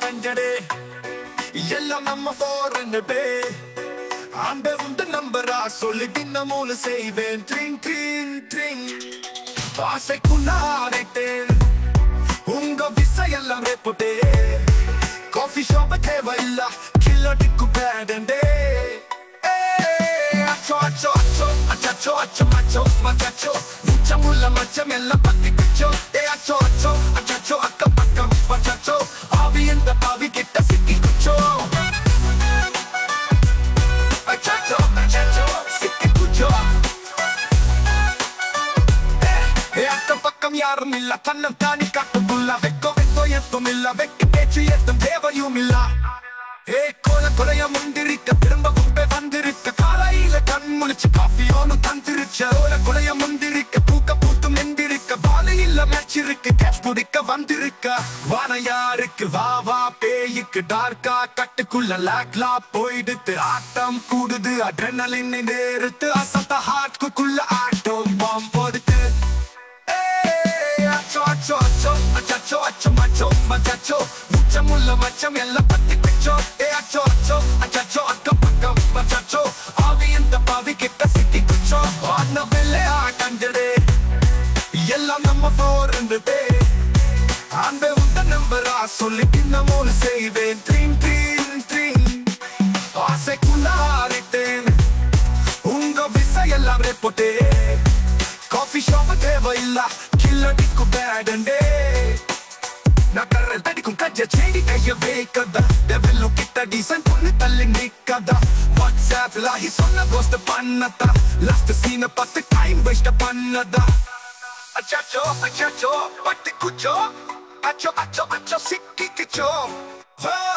கஞ்சடே எல்லாம் நம்ம போறே அந்த உண்டு நம்பரா சொல்லி தினமூல செய்வேன் ட்ரிங் ட்ரிங் ட்ரிங் ஆசைக்குள்ள அடைத்தேன் உங்க விசை எல்லாம் ரேப்புட்டே காஃபி ஷாப் தேவையில்ல கில்லடிக்கு அச்சோ அச்சோ அச்சோ மச்சோ முச்சமுள்ள மச்சம் எல்லாம் பத்தி கிச்சோ ஏ அச்சோ அச்சோ அச்சோ அக்கம் பக்கம் பச்சோ ஆவி இந்த பாவி கிட்ட சிக்கி குச்சோ அச்சோ அச்சோ சிக்கி குச்சோ ஏ அக்கம் பக்கம் யாரும் இல்ல தன்னம் தானி காட்டுக்குள்ள வெக்கோ வெக்கோ எத்தும் இல்ல வெக்க பேச்சு எத்தும் தேவையும் இல்ல ஏ கோல குறைய முந்திரிக்க திரும்ப வந்திருக்க பூக்க பூத்தும் நின்றிருக்க பூத்து இல்ல மேட்ச் இருக்கு கேட்ச் பிடிக்க வந்திருக்க. வானையாருக்கு வா வா பேய்க்கு டார்க்கா கட்டுக்குள்ள லாக்லா போயிடுத்து ஆட்டம் கூடுது அட்ரனலின் நேருத்து அசத்த ஹார்ட்குள்ள ஆட்டம் பாம் போடுத்து. அச்சோ அச்சோ அச்சோ அச்சோ அச்சோ மச்சோ மச்சோ முச்சமுள்ள மச்சம் எல்லாம் பத்தி பிச்சோ. ஏ அச்சோ அச்சோ அச்சோ அக்கம் பக்கம் மச்சோ ஆவி இந்த பாவி கிட்ட எல்லாம் நம்ம போறே அந்த உந்த நம்பரா சொல்லி இன்னமோல் செய்வேன். Dream dream dream. ஆசைக்குள்ள ஆரைத்தேன் உங்க விசை எல்லாம் போட்டே காஃபி ஷாப் தேவையில்ல கில்லடிக்கு பேடண்டே நகரல் தடிக்கும் கஜ செடி கைய வேக்கதா? டெவலு கிட்ட டீசன் பொண்ணு தள்ளி நிக்கதா? வாட்ஸ்அப்ல ஹி சொன்ன கோஸ்ட் பண்ணதா? லாஸ்ட் சீனை பார்த்து டைம் வேஸ்ட் பண்ணதா? Achacho, achacho, parte cucho, acho, acho, acho, sí, quicho. ¡Hey!